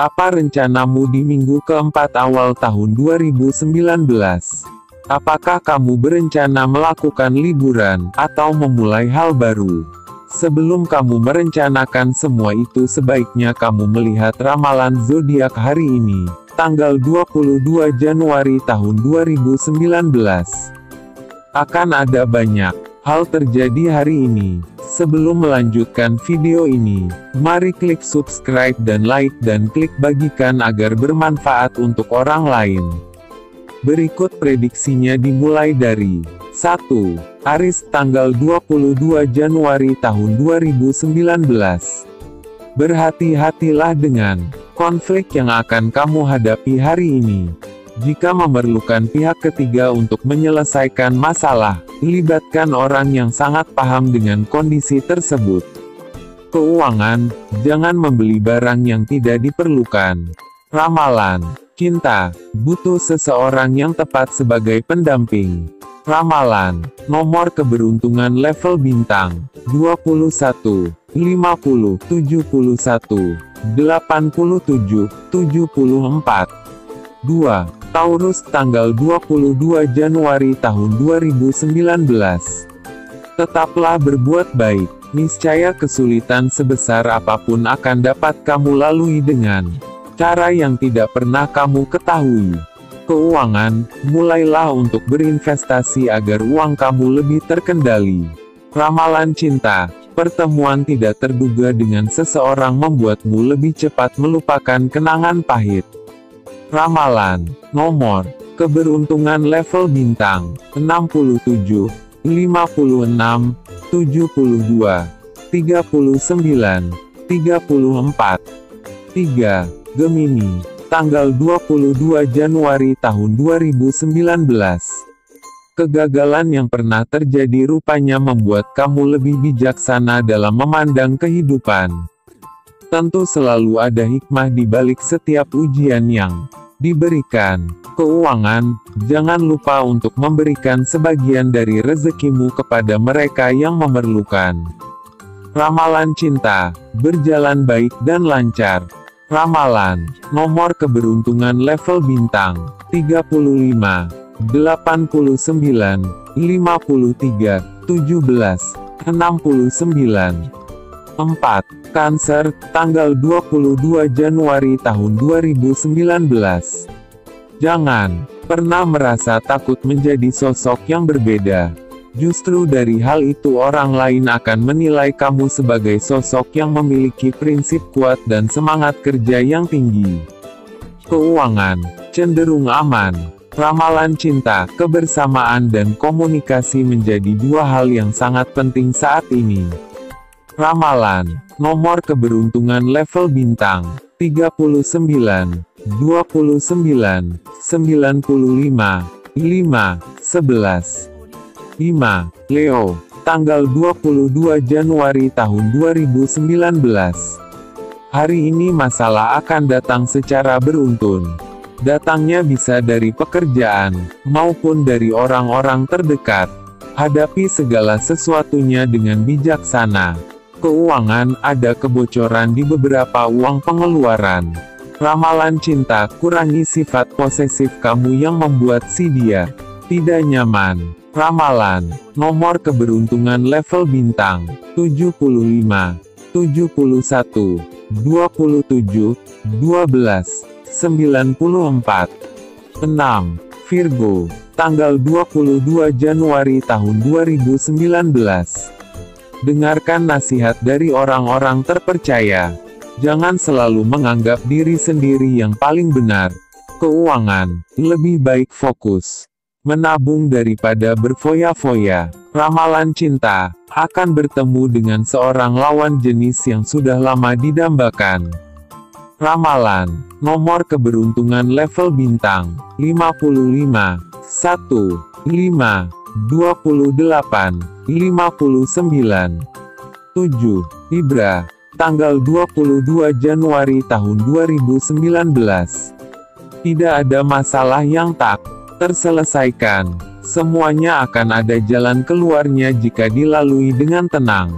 Apa rencanamu di minggu keempat awal tahun 2019? Apakah kamu berencana melakukan liburan atau memulai hal baru? Sebelum kamu merencanakan semua itu sebaiknya kamu melihat ramalan zodiak hari ini, tanggal 22 Januari tahun 2019. Akan ada banyak hal terjadi hari ini. Sebelum melanjutkan video ini, mari klik subscribe dan like dan klik bagikan agar bermanfaat untuk orang lain. Berikut prediksinya dimulai dari 1. Aris tanggal 22 Januari tahun 2019. Berhati-hatilah dengan konflik yang akan kamu hadapi hari ini. Jika memerlukan pihak ketiga untuk menyelesaikan masalah, libatkan orang yang sangat paham dengan kondisi tersebut. Keuangan, jangan membeli barang yang tidak diperlukan. Ramalan, cinta, butuh seseorang yang tepat sebagai pendamping. Ramalan, nomor keberuntungan level bintang, 21, 50, 71, 87, 74. 2. Taurus tanggal 22 Januari tahun 2019. Tetaplah berbuat baik, niscaya kesulitan sebesar apa pun akan dapat kamu lalui dengan cara yang tidak pernah kamu ketahui. Keuangan, mulailah untuk berinvestasi agar uang kamu lebih terkendali. Ramalan cinta, pertemuan tidak terduga dengan seseorang membuatmu lebih cepat melupakan kenangan pahit. Ramalan, nomor, keberuntungan level bintang, 67, 56, 72, 39, 34. 3. Gemini, tanggal 22 Januari tahun 2019. Kegagalan yang pernah terjadi rupanya membuat kamu lebih bijaksana dalam memandang kehidupan. Tentu selalu ada hikmah di balik setiap ujian yang diberikan. Keuangan, jangan lupa untuk memberikan sebagian dari rezekimu kepada mereka yang memerlukan. Ramalan cinta, berjalan baik dan lancar. Ramalan, nomor keberuntungan level bintang, 35, 89, 53, 17, 69. 4. Cancer, tanggal 22 Januari tahun 2019. Jangan pernah merasa takut menjadi sosok yang berbeda. Justru dari hal itu orang lain akan menilai kamu sebagai sosok yang memiliki prinsip kuat dan semangat kerja yang tinggi. Keuangan, cenderung aman. Ramalan cinta, kebersamaan dan komunikasi menjadi dua hal yang sangat penting saat ini. Ramalan, nomor keberuntungan level bintang, 39, 29, 95, 5, 11. 5. Leo, tanggal 22 Januari tahun 2019. Hari ini masalah akan datang secara beruntun. Datangnya bisa dari pekerjaan, maupun dari orang-orang terdekat. Hadapi segala sesuatunya dengan bijaksana keuangan, ada kebocoran di beberapa uang pengeluaran. Ramalan cinta, kurangi sifat posesif kamu yang membuat si dia tidak nyaman. Ramalan, nomor keberuntungan level bintang, 75, 71, 27, 12, 94. 6. Virgo, tanggal 22 Januari tahun 2019. Dengarkan nasihat dari orang-orang terpercaya. Jangan selalu menganggap diri sendiri yang paling benar. Keuangan, lebih baik fokus. Menabung daripada berfoya-foya. Ramalan cinta, akan bertemu dengan seorang lawan jenis yang sudah lama didambakan. Ramalan, nomor keberuntungan level bintang, 55, 1, 5, 28, 59. 7. Libra. Tanggal 22 Januari tahun 2019. Tidak ada masalah yang tak terselesaikan. Semuanya akan ada jalan keluarnya jika dilalui dengan tenang.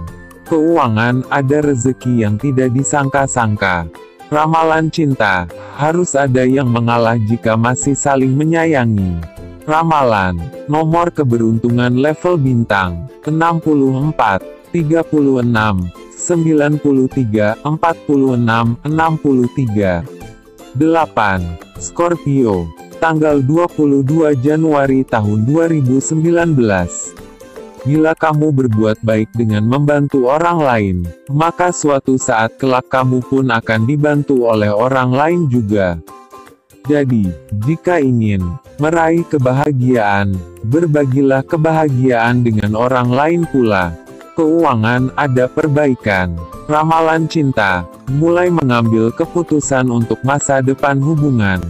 Keuangan, ada rezeki yang tidak disangka-sangka. Ramalan cinta, harus ada yang mengalah jika masih saling menyayangi. Ramalan, nomor keberuntungan level bintang, 64, 36, 93, 46, 63. 8. Scorpio, tanggal 22 Januari tahun 2019. Bila kamu berbuat baik dengan membantu orang lain, maka suatu saat kelak kamu pun akan dibantu oleh orang lain juga. Jadi, jika ingin meraih kebahagiaan, berbagilah kebahagiaan dengan orang lain pula. Keuangan ada perbaikan. Ramalan cinta, mulai mengambil keputusan untuk masa depan hubungan.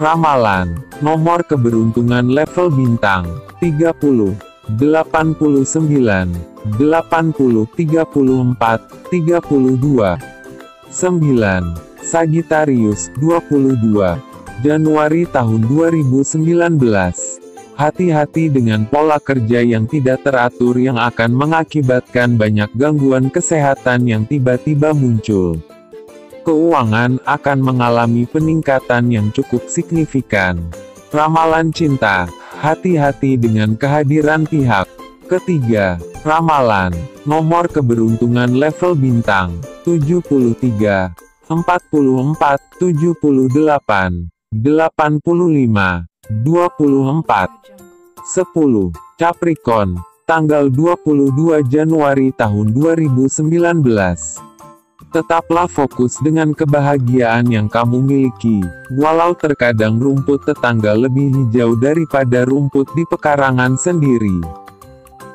Ramalan, nomor keberuntungan level bintang, 30. 89, 80, 34, 32. 9. Sagittarius, 22. Januari tahun 2019. Hati-hati dengan pola kerja yang tidak teratur yang akan mengakibatkan banyak gangguan kesehatan yang tiba-tiba muncul. Keuangan akan mengalami peningkatan yang cukup signifikan. Ramalan cinta, hati-hati dengan kehadiran pihak ketiga. Ramalan, nomor keberuntungan level bintang, 73, 44, 78, 85, 24, 10. Capricorn, tanggal 22 Januari tahun 2019. Tetaplah fokus dengan kebahagiaan yang kamu miliki, walau terkadang rumput tetangga lebih hijau daripada rumput di pekarangan sendiri.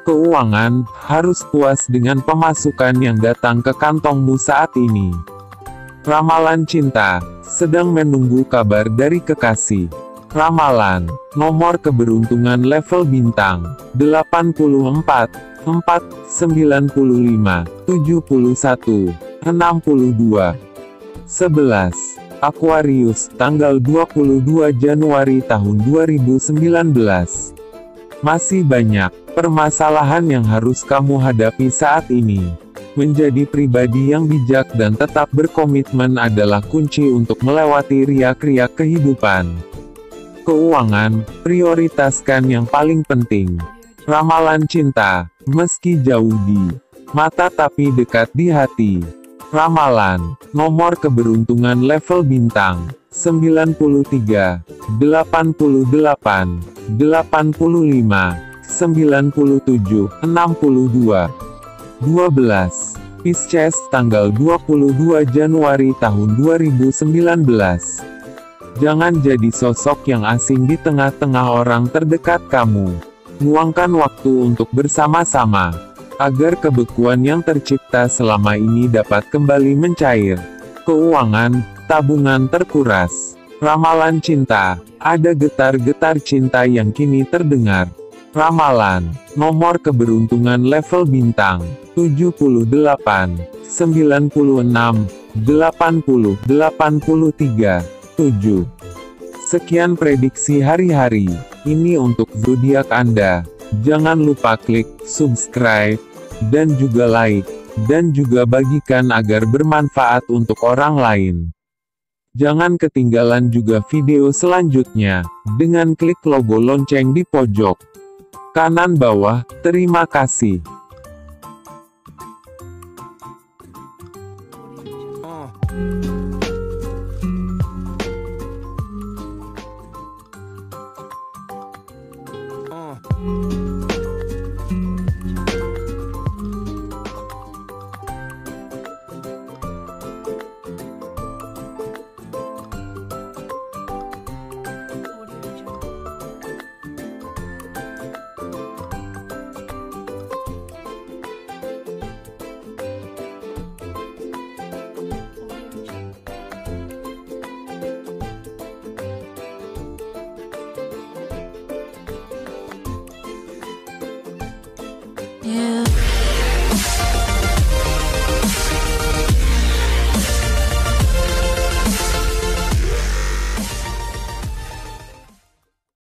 Keuangan harus puas dengan pemasukan yang datang ke kantongmu saat ini. Ramalan cinta sedang menunggu kabar dari kekasih. Ramalan nomor keberuntungan level bintang 84 4 95 71 62. 11. Aquarius, tanggal 22 Januari tahun 2019. Masih banyak permasalahan yang harus kamu hadapi saat ini. Menjadi pribadi yang bijak dan tetap berkomitmen adalah kunci untuk melewati riak-riak kehidupan. Keuangan, prioritaskan yang paling penting. Ramalan cinta, meski jauh di mata tapi dekat di hati. Ramalan, nomor keberuntungan level bintang, 93, 88, 85, 97, 62. 12. Pisces, tanggal 22 Januari tahun 2019. Jangan jadi sosok yang asing di tengah-tengah orang terdekat kamu. Luangkan waktu untuk bersama-sama agar kebekuan yang tercipta selama ini dapat kembali mencair. Keuangan, tabungan terkuras. Ramalan cinta, ada getar-getar cinta yang kini terdengar. Ramalan, nomor keberuntungan level bintang, 78, 96, 80, 83, 7. Sekian prediksi hari-hari ini untuk zodiak Anda. Jangan lupa klik subscribe dan juga like, dan juga bagikan agar bermanfaat untuk orang lain. Jangan ketinggalan juga video selanjutnya, dengan klik logo lonceng di pojok kanan bawah. Terima kasih.